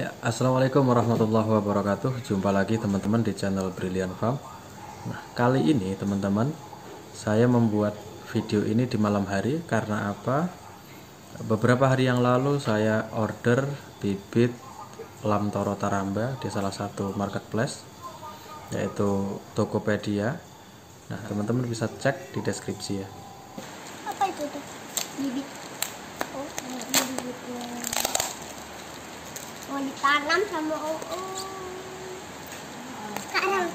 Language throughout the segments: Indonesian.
Ya, Assalamualaikum warahmatullahi wabarakatuh. Jumpa lagi teman-teman di channel Brilliant Farm. Nah, kali ini teman-teman Saya membuat video ini di malam hari Karena apa? Beberapa hari yang lalu saya order bibit Lam Toro Taramba Di salah satu marketplace Yaitu Tokopedia. Nah, teman-teman bisa cek di deskripsi ya Apa itu tuh? Bibit. Oh, ini bibitnya. Ditanam sama. Kak Ram,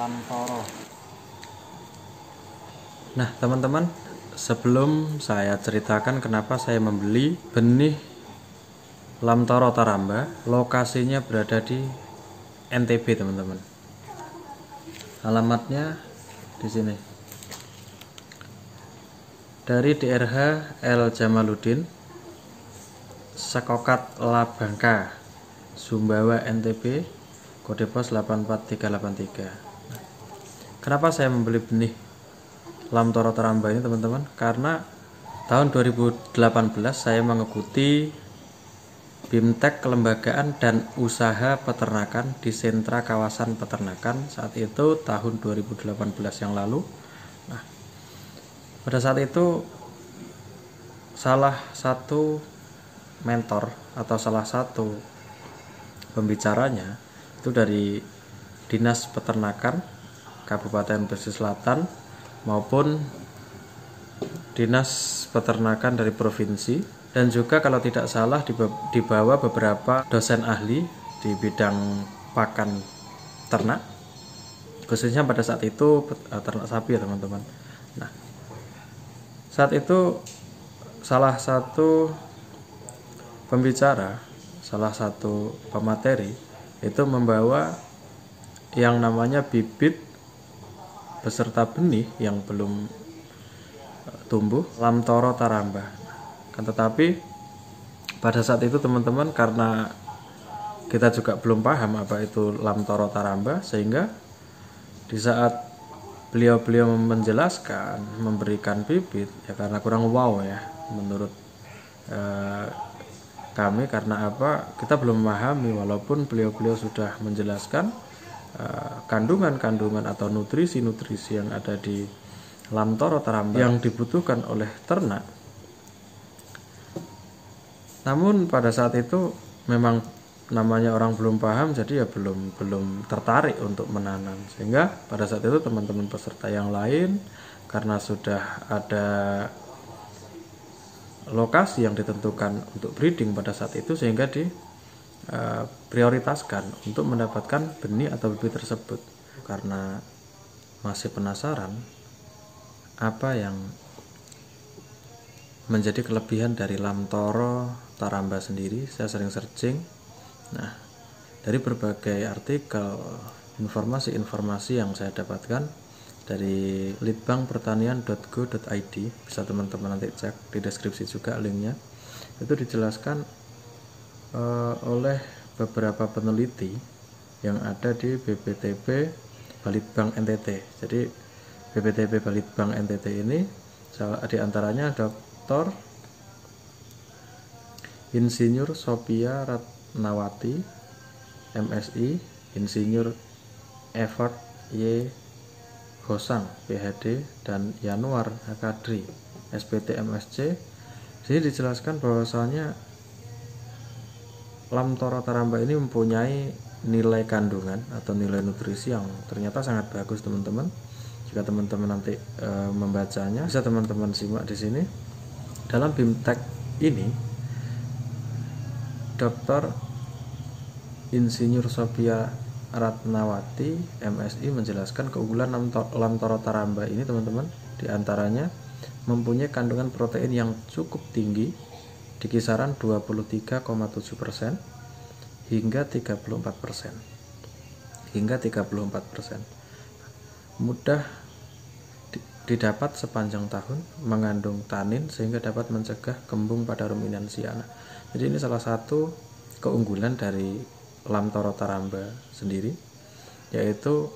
Lam Toro. Nah, teman-teman, sebelum saya ceritakan kenapa saya membeli benih Lam Toro Taramba, lokasinya berada di NTB, teman-teman. Alamatnya di sini. Dari DRH L Jamaluddin, Sekokat Labangka, Sumbawa NTB, kode pos 84383. Nah, kenapa saya membeli benih Lam Toro Taramba ini teman-teman? Karena tahun 2018 saya mengikuti BIMTEK Kelembagaan dan Usaha Peternakan di sentra kawasan peternakan saat itu tahun 2018 yang lalu. Nah, pada saat itu salah satu mentor atau salah satu pembicaranya itu dari Dinas Peternakan Kabupaten Pesisir Selatan maupun Dinas Peternakan dari provinsi. Dan juga kalau tidak salah dibawa beberapa dosen ahli di bidang pakan ternak. Khususnya pada saat itu eh, ternak sapi ya teman-teman. Nah saat itu salah satu pembicara salah satu pemateri itu membawa yang namanya bibit beserta benih yang belum eh, tumbuh lamtoro taramba. Kan tetapi pada saat itu teman-teman karena kita juga belum paham apa itu lamtoro taramba sehingga di saat beliau-beliau menjelaskan memberikan bibit ya karena kurang wow ya menurut eh, kami karena apa? Kita belum memahami walaupun beliau-beliau sudah menjelaskan kandungan-kandungan uh, atau nutrisi-nutrisi yang ada di lamtoro taramba yang dibutuhkan oleh ternak. Namun pada saat itu memang namanya orang belum paham jadi ya belum belum tertarik untuk menanam. Sehingga pada saat itu teman-teman peserta yang lain karena sudah ada lokasi yang ditentukan untuk breeding pada saat itu sehingga di uh, prioritaskan untuk mendapatkan benih atau bibit tersebut. Karena masih penasaran apa yang menjadi kelebihan dari lamtoro taramba sendiri saya sering searching. Nah dari berbagai artikel informasi-informasi yang saya dapatkan dari litbangpertanian.go.id bisa teman-teman nanti cek di deskripsi juga linknya itu dijelaskan uh, oleh beberapa peneliti yang ada di BPTP Balitbang NTT jadi BPTP Balitbang NTT ini di antaranya Dr. Insinyur Sophia Ratnawati MSI Insinyur Evert Y Hosang PhD dan Yanuar Hakadri SPT MSc sini dijelaskan bahwasanya lam toro taramba ini mempunyai nilai kandungan atau nilai nutrisi yang ternyata sangat bagus teman-teman jika teman-teman nanti e, membacanya bisa teman-teman simak di sini dalam BIMTEK ini, Dr. Insinyur Sophia Ratnawati MSI menjelaskan keunggulan Lamtoro Taramba ini teman-teman. Di antaranya mempunyai kandungan protein yang cukup tinggi di kisaran 23,7% hingga 34% hingga 34% mudah didapat sepanjang tahun mengandung tanin sehingga dapat mencegah kembung pada ruminansi anak. Jadi ini salah satu keunggulan dari Lamtoro taramba sendiri yaitu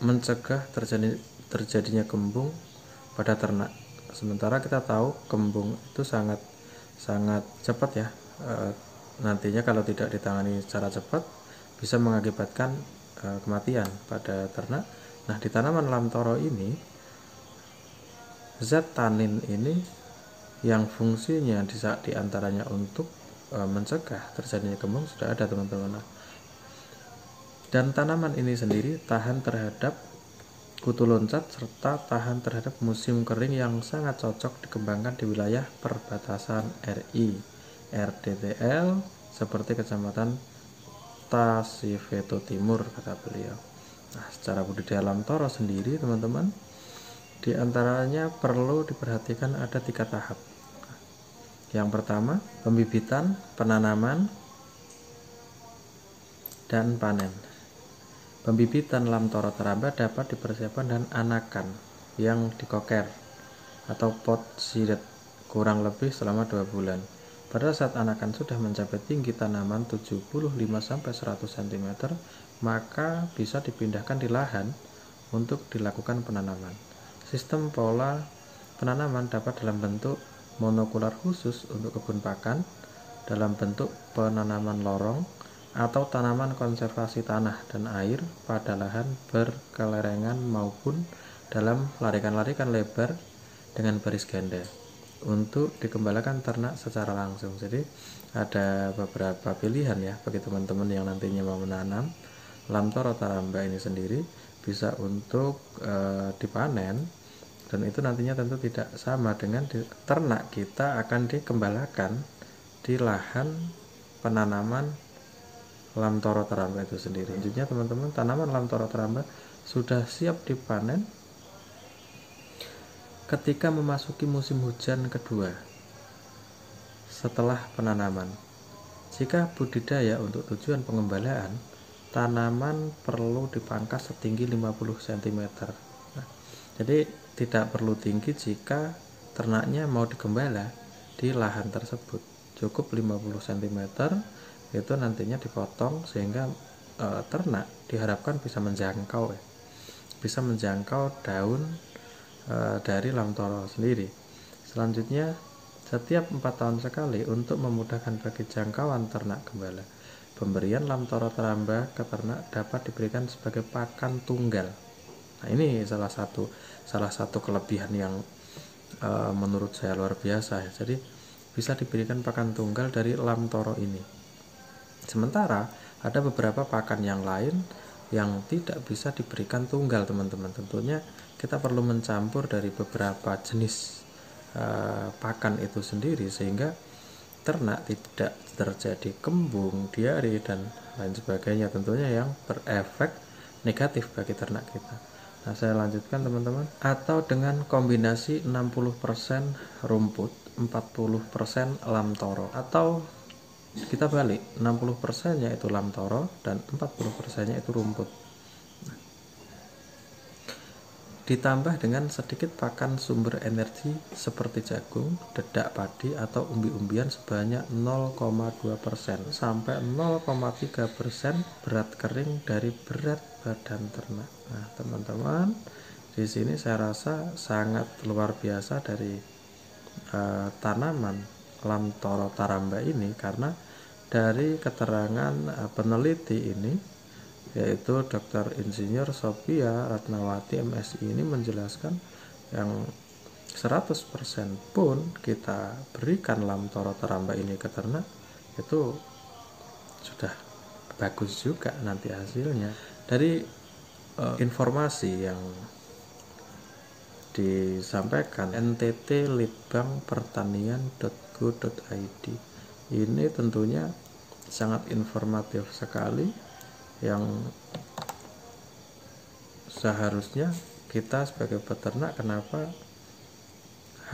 mencegah terjadi terjadinya kembung pada ternak. Sementara kita tahu kembung itu sangat sangat cepat ya eh, nantinya kalau tidak ditangani secara cepat bisa mengakibatkan eh, kematian pada ternak. Nah, di tanaman lamtoro ini zat tanin ini yang fungsinya di di antaranya untuk e, mencegah terjadinya kembung sudah ada teman-teman. Nah, dan tanaman ini sendiri tahan terhadap kutu loncat serta tahan terhadap musim kering yang sangat cocok dikembangkan di wilayah perbatasan RI RDTL seperti kecamatan Tasiveto Timur kata beliau. Nah secara budidaya alam toro sendiri teman-teman di antaranya perlu diperhatikan ada tiga tahap yang pertama, pembibitan, penanaman, dan panen. Pembibitan lamtoro teraba dapat dipersiapkan dan anakan yang dikoker atau pot sidet kurang lebih selama dua bulan. Pada saat anakan sudah mencapai tinggi tanaman 75-100 cm, maka bisa dipindahkan di lahan untuk dilakukan penanaman. Sistem pola penanaman dapat dalam bentuk monokular khusus untuk kebun pakan dalam bentuk penanaman lorong atau tanaman konservasi tanah dan air pada lahan berkelerengan maupun dalam larikan-larikan lebar dengan baris ganda untuk dikembalikan ternak secara langsung. Jadi ada beberapa pilihan ya bagi teman-teman yang nantinya mau menanam lamtoro taramba ini sendiri bisa untuk e, dipanen dan itu nantinya tentu tidak sama dengan di, ternak kita akan dikembalakan di lahan penanaman lamtoro teramba itu sendiri. Selanjutnya teman-teman tanaman lamtoro teramba sudah siap dipanen ketika memasuki musim hujan kedua setelah penanaman. Jika budidaya untuk tujuan pengembalaan, tanaman perlu dipangkas setinggi 50 cm. Nah, jadi tidak perlu tinggi jika ternaknya mau digembala di lahan tersebut. Cukup 50 cm itu nantinya dipotong sehingga e, ternak diharapkan bisa menjangkau ya. bisa menjangkau daun e, dari lamtoro sendiri. Selanjutnya setiap empat tahun sekali untuk memudahkan bagi jangkauan ternak gembala pemberian lamtoro teramba ke ternak dapat diberikan sebagai pakan tunggal Nah, ini salah satu salah satu kelebihan yang uh, menurut saya luar biasa ya. Jadi bisa diberikan pakan tunggal dari lam toro ini. Sementara ada beberapa pakan yang lain yang tidak bisa diberikan tunggal teman-teman. Tentunya kita perlu mencampur dari beberapa jenis uh, pakan itu sendiri sehingga ternak tidak terjadi kembung, diare dan lain sebagainya tentunya yang berefek negatif bagi ternak kita. Nah, saya lanjutkan teman-teman. Atau dengan kombinasi 60% rumput, 40% lam toro atau kita balik 60% nya itu lam toro dan 40% nya itu rumput ditambah dengan sedikit pakan sumber energi seperti jagung, dedak padi atau umbi-umbian sebanyak 0,2% sampai 0,3% berat kering dari berat badan ternak. Nah, teman-teman, di sini saya rasa sangat luar biasa dari uh, tanaman lam toro taramba ini karena dari keterangan uh, peneliti ini yaitu Dr. Insinyur Sophia Ratnawati MSI ini menjelaskan yang 100% pun kita berikan lam toro teramba ini ke ternak itu sudah bagus juga nanti hasilnya dari uh, informasi yang disampaikan NTT Litbang Pertanian.go.id ini tentunya sangat informatif sekali yang seharusnya kita sebagai peternak kenapa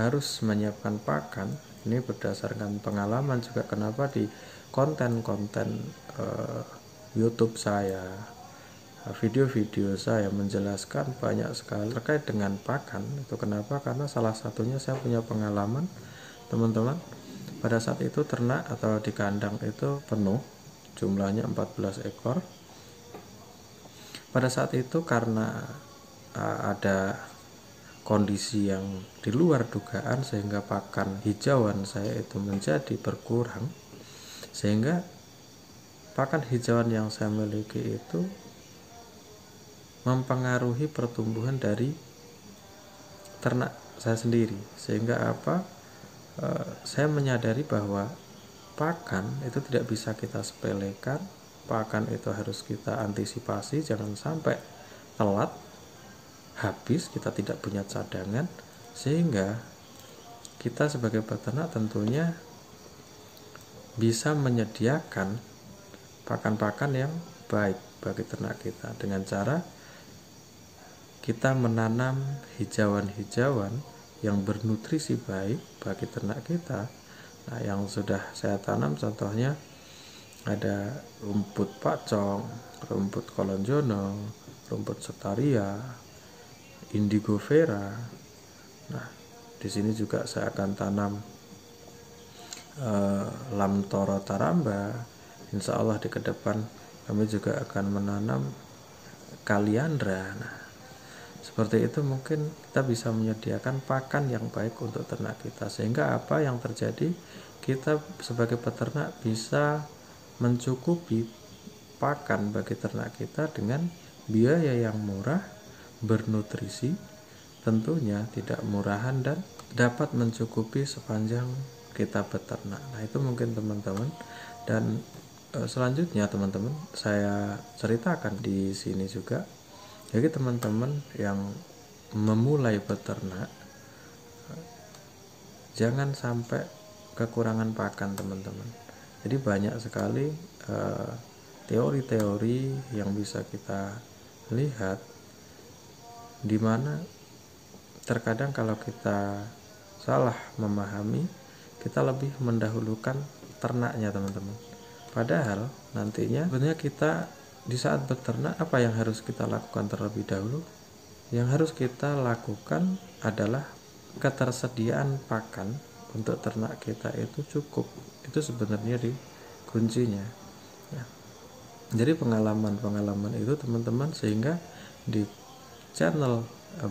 harus menyiapkan pakan? Ini berdasarkan pengalaman juga kenapa di konten-konten uh, YouTube saya video-video saya menjelaskan banyak sekali terkait dengan pakan. Itu kenapa? Karena salah satunya saya punya pengalaman teman-teman. Pada saat itu ternak atau di kandang itu penuh jumlahnya 14 ekor. Pada saat itu karena uh, ada kondisi yang di luar dugaan sehingga pakan hijauan saya itu menjadi berkurang sehingga pakan hijauan yang saya miliki itu mempengaruhi pertumbuhan dari ternak saya sendiri. Sehingga apa? E, saya menyadari bahwa pakan itu tidak bisa kita sepelekan. Pakan itu harus kita antisipasi jangan sampai telat habis kita tidak punya cadangan. Sehingga kita sebagai peternak tentunya bisa menyediakan pakan-pakan yang baik bagi ternak kita. Dengan cara kita menanam hijauan-hijauan yang bernutrisi baik bagi ternak kita. Nah, yang sudah saya tanam contohnya ada rumput pacong, rumput kolonjono, rumput setaria, indigo vera. Nah, di sini juga saya akan tanam uh, lamtoro taramba. Insya Allah di ke depan kami juga akan menanam kaliandra. Nah, seperti itu mungkin kita bisa menyediakan pakan yang baik untuk ternak kita. Sehingga apa yang terjadi? Kita sebagai peternak bisa mencukupi pakan bagi ternak kita dengan biaya yang murah bernutrisi tentunya tidak murahan dan dapat mencukupi sepanjang kita beternak. Nah itu mungkin teman-teman. Dan e, selanjutnya teman-teman saya ceritakan di sini juga jadi teman-teman yang memulai beternak jangan sampai kekurangan pakan teman-teman. Jadi banyak sekali eh, teori-teori yang bisa kita lihat di mana terkadang kalau kita salah memahami kita lebih mendahulukan ternaknya teman-teman. Padahal nantinya sebenarnya kita di saat beternak apa yang harus kita lakukan terlebih dahulu? Yang harus kita lakukan adalah ketersediaan pakan untuk ternak kita itu cukup. Itu sebenarnya di kuncinya. Ya. Jadi pengalaman-pengalaman itu teman-teman sehingga di channel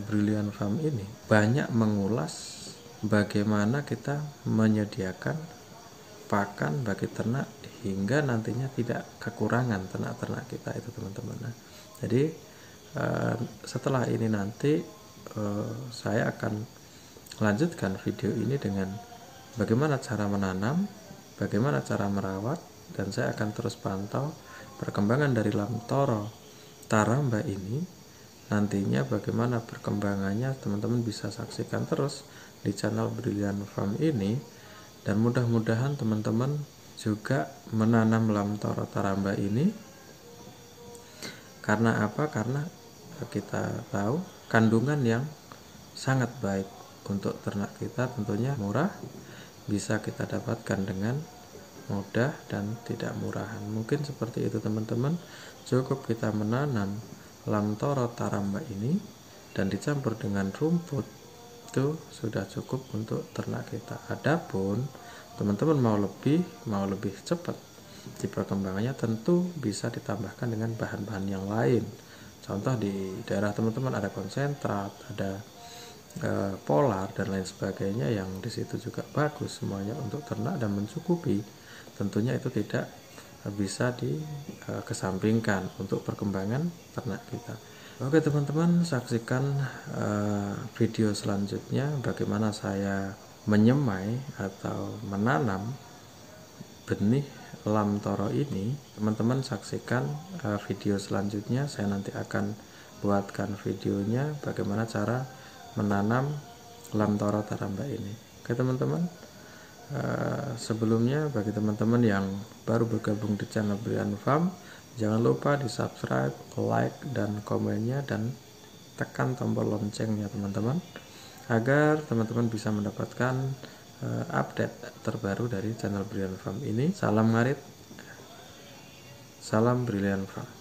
Brilliant Farm ini banyak mengulas bagaimana kita menyediakan pakan bagi ternak hingga nantinya tidak kekurangan ternak-ternak kita itu teman-teman. Nah, jadi uh, setelah ini nanti uh, saya akan lanjutkan video ini dengan bagaimana cara menanam, bagaimana cara merawat, dan saya akan terus pantau perkembangan dari lamtoro taramba ini. Nantinya bagaimana perkembangannya teman-teman bisa saksikan terus di channel Brilliant Farm ini dan mudah-mudahan teman-teman juga menanam lamtoro taramba ini. Karena apa? Karena kita tahu kandungan yang sangat baik untuk ternak kita tentunya murah bisa kita dapatkan dengan mudah dan tidak murahan. Mungkin seperti itu teman-teman. Cukup kita menanam lamtoro taramba ini dan dicampur dengan rumput itu sudah cukup untuk ternak kita. Adapun teman-teman mau lebih mau lebih cepat di perkembangannya tentu bisa ditambahkan dengan bahan-bahan yang lain. Contoh di daerah teman-teman ada konsentrat ada e, polar dan lain sebagainya yang di situ juga bagus semuanya untuk ternak dan mencukupi. Tentunya itu tidak bisa dikesampingkan e, untuk perkembangan ternak kita Oke teman-teman saksikan e, video selanjutnya. Bagaimana saya menyemai atau menanam benih lam toro ini. Teman-teman saksikan uh, video selanjutnya. Saya nanti akan buatkan videonya bagaimana cara menanam lam toro taramba ini. Oke teman-teman. Uh, sebelumnya bagi teman-teman yang baru bergabung di channel Brian Farm jangan lupa di subscribe like dan komennya dan tekan tombol loncengnya teman-teman agar teman-teman bisa mendapatkan uh, update terbaru dari channel Brilliant Farm ini. Salam ngarit, salam Brilliant Farm.